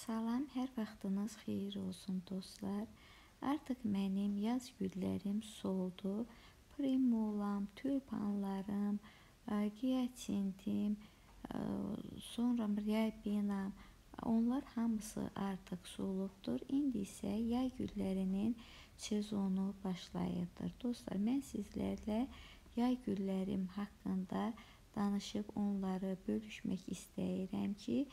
Salam, hər vaxtınız xeyir olsun dostlar. Artıq mənim yaz güllərim soldu. Primulam, tülpanlarım, giyasintim, sonra ribinam, onlar hamısı artıq solubdur. İndi isə yay güllərinin sezonu başlayıbdır. Dostlar, mən sizlərlə yay güllərim haqqında danışıb onları bölüşmək istəyirəm ki,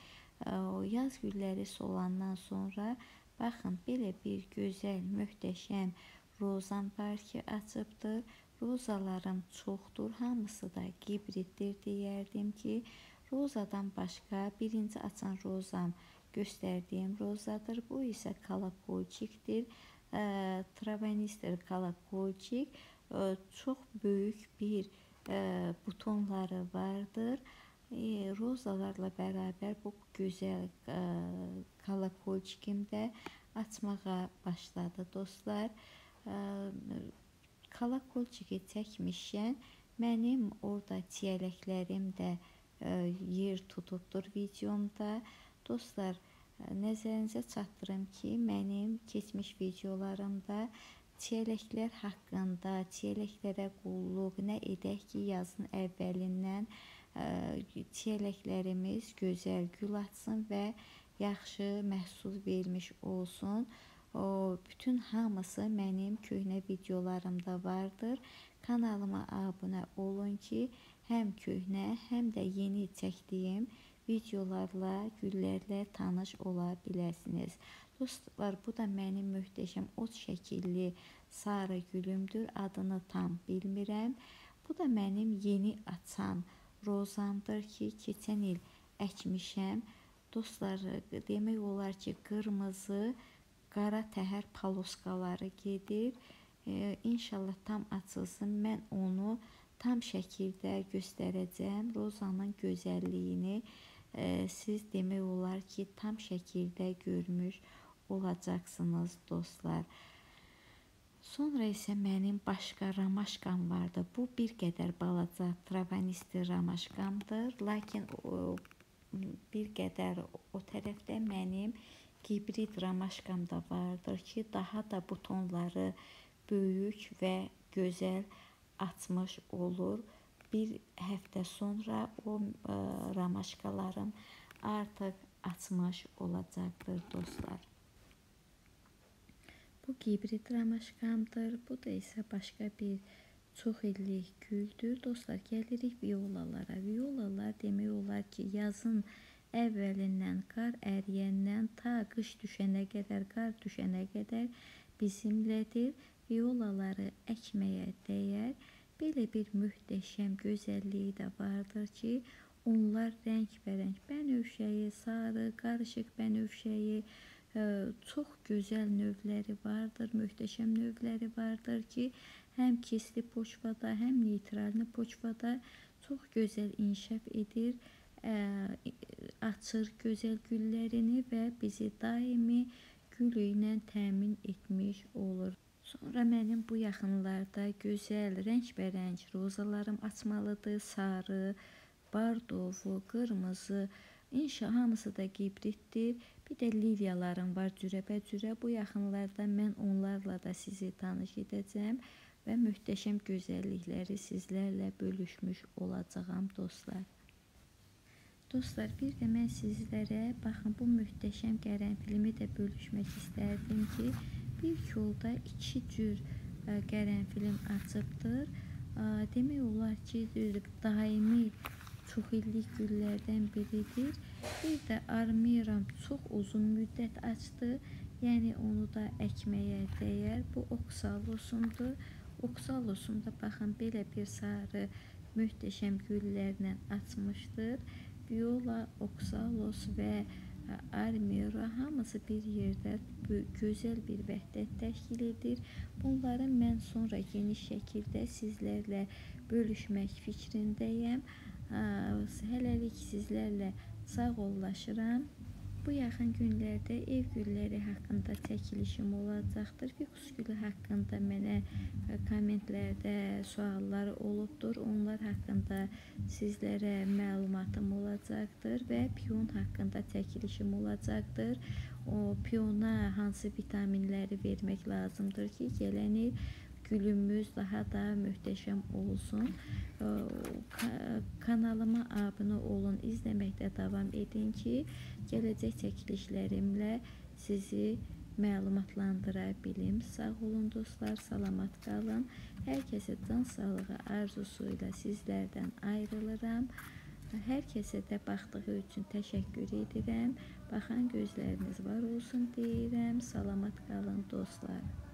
yaz gülləri solandan sonra baxın belə bir gözəl, möhtəşəm rozam var ki, açıbdır. Rozalarım çoxdur, hamısı da gibriddir deyərdim ki, rozadan başqa birinci açan rozam göstərdiyim rozadır. Bu isə kalakolçikdir. Travanister kalakolçik çox böyük bir butonları vardır rozalarla bərabər bu gözəl kalakolçikim də açmağa başladı dostlar. Kalakolçiki çəkmişkən mənim orada çiyələklərim də yer tutubdur videomda. Dostlar, nəzərinizə çatdırım ki, mənim keçmiş videolarımda çiyələklər haqqında, çiyələklərə qulluq nə edək ki, yazın əvvəlindən çiyələklərimiz gözəl gül açsın və yaxşı məhsul vermiş olsun. O bütün hamısı mənim köhnə videolarımda vardır. Kanalıma abunə olun ki, həm köhnə, həm də yeni çəkdiyim videolarla, güllərlə tanış ola biləsiniz. Dostlar, bu da mənim möhtəşəm ot şəkilli sarı gülümdür. Adını tam bilmirəm. Bu da mənim yeni açan rozamdır ki, keçən il əkmişəm. Dostlar, demək olar ki, qırmızı, qara təhər paloskaları gedir. E, İnşallah tam açılsın. Mən onu tam şəkildə göstərəcəm. Rozanın gözəlliyini e, siz demək olar ki, tam şəkildə görmüş olacaqsınız dostlar. Sonra isə mənim başqa ramaşkam vardı. Bu bir qədər balaca travanisti ramaşkamdır. Lakin o, bir qədər o tərəfdə mənim gibrid ramaşkam da vardır ki, daha da butonları böyük və gözəl açmış olur. Bir həftə sonra o ə, ramaşkalarım artıq açmış olacaqdır dostlar. Bu gibrid ramaşkamdır. Bu da isə başqa bir çox illik güldür. Dostlar, gəlirik violalara. Violalar demək olar ki, yazın əvvəlindən qar əriyəndən ta qış düşənə qədər, qar düşənə qədər bizimlədir. Violaları əkməyə dəyər. Belə bir möhtəşəm gözəlliyi də vardır ki, onlar rəngbərəng bənövşəyi, sarı, qarışıq bənövşəyi, çox gözəl növləri vardır, möhtəşəm növləri vardır ki, həm kisli poçvada, həm neytralni poçvada çox gözəl inkişaf edir, açır gözəl güllərini və bizi daimi gül ilə təmin etmiş olur. Sonra mənim bu yaxınlarda gözəl rəngbərəng rozalarım açmalıdır, sarı, bardovu, qırmızı, İnşa hamısı da gibriddir. Bir də liliyalarım var cürəbəcürə. Bu yaxınlarda mən onlarla da sizi tanış edəcəm və möhtəşəm gözəllikləri sizlərlə bölüşmüş olacağam dostlar. Dostlar, bir də mən sizlərə baxın bu möhtəşəm qərənfilimi də bölüşmək istərdim ki, bir kolda iki cür qərənfilim açıbdır. Demək olar ki, daimi çoxillik güllərdən biridir. Bir də armiram çox uzun müddət açdı. Yəni onu da əkməyə dəyər. Bu oxsalosumdur. Oxsalosumda baxın belə bir sarı möhtəşəm güllərlə açmışdır. Viola, oxsalos və armira hamısı bir yerdə gözəl bir vəhdət təşkil edir. Bunları mən sonra geniş şəkildə sizlərlə bölüşmək fikrindəyəm. Hələlik sizlərlə sağollaşıram. Bu yaxın günlərdə ev gülləri haqqında çəkilişim olacaqdır. Fikus gülü haqqında mənə e, kommentlərdə suallar olubdur. Onlar haqqında sizlərə məlumatım olacaqdır və piyon haqqında çəkilişim olacaqdır. O piyona hansı vitaminləri vermək lazımdır ki, gələn il gülümüz daha da möhtəşəm olsun. Kanalıma abunə olun, izləməkdə davam edin ki, gələcək çəkilişlərimlə sizi məlumatlandıra bilim. Sağ olun dostlar, salamat qalın. Hər kəsə can sağlığı arzusu ilə sizlərdən ayrılıram. Hər kəsə də baxdığı üçün təşəkkür edirəm. Baxan gözləriniz var olsun deyirəm. Salamat qalın dostlar.